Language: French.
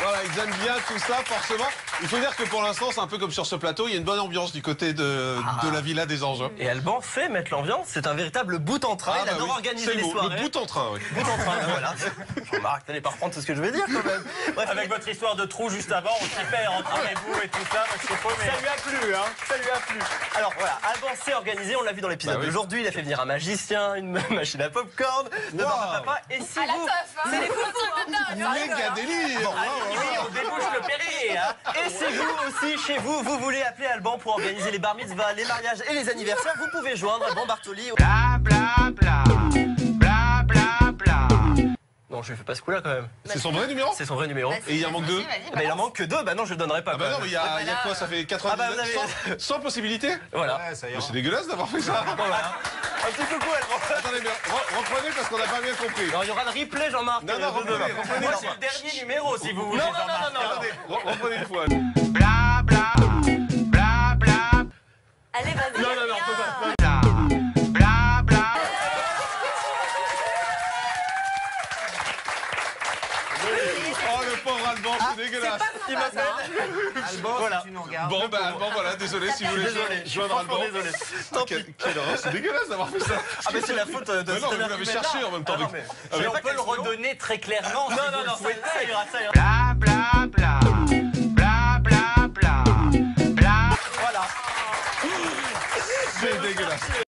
Voilà, ils aiment bien tout ça, forcément. Il faut dire que pour l'instant, c'est un peu comme sur ce plateau, il y a une bonne ambiance du côté de, Ah. de la villa des anges. Et Alban fait mettre l'ambiance, c'est un véritable bout en train, Ah, il bah adore oui, organiser c'est le les mot, soirées. Le bout en train, oui. Bout en train, voilà. Jean-Marc, t'allais pas reprendre tout ce que je vais dire quand même. Bref, Avec votre histoire de trou juste avant, on s'y perd entre vous et tout ça, monsieur Faux, mais... Ça lui a plu, hein Ça lui a plu. Alors voilà, Alban s'est organisé, on l'a vu dans l'épisode Bah oui. d'aujourd'hui, il a fait venir un magicien, une machine à popcorn, de Wow. Barbara Papa, et si À la vous... teuf, hein C'est les Méga délire Ah, oui, oui, on débouche hein. Et c'est vous aussi, chez vous, vous voulez appeler Alban pour organiser les bar mitzvahs, les mariages et les anniversaires, vous pouvez joindre Alban Bartoli. au- Bla bla bla. Bla bla bla. Non, je lui fais pas ce coup-là quand même. C'est son vrai numéro C'est son vrai numéro. Et il en manque deux ben, il en manque que deux, bah non, je le donnerai pas. Ah bah non, mais il y a, il y a quoi Ça fait 99 Ah bah, vous avez- sans, sans possibilité Voilà. Ouais, ça Mais ira. C'est dégueulasse d'avoir fait ça. Voilà. Un petit coucou, Alban. Attendez, mais re- reprenez parce qu'on n'a pas bien compris. Alors, il y aura le replay, Jean-Marc. Non, non, euh, de reprenez, demain. reprenez. Moi, c'est le dernier numéro, si vous voulez, Non, non, non, non, non. Attendez, reprenez une fois. Bla bla. Bla bla. Allez, vas-y. Non, non, non, on peut pas. Bla. Bla bla. Oh le pauvre Alban, c'est dégueulasse. Il m'appelle. Alban, Voilà. si tu nous regardes. Bon, bah Alban, voilà, désolé si vous voulez Désolé, joindre Alban. désolé. Tant Ah, quel- pis. Quelle horreur, c'est dégueulasse d'avoir fait ça. Ah, mais c'est la faute de Mais non, mais vous l'avez cherché en même temps. Ah, non, mais- on peut le redonner très clairement. Non, si non, non, ça, ira, ça ira. てください。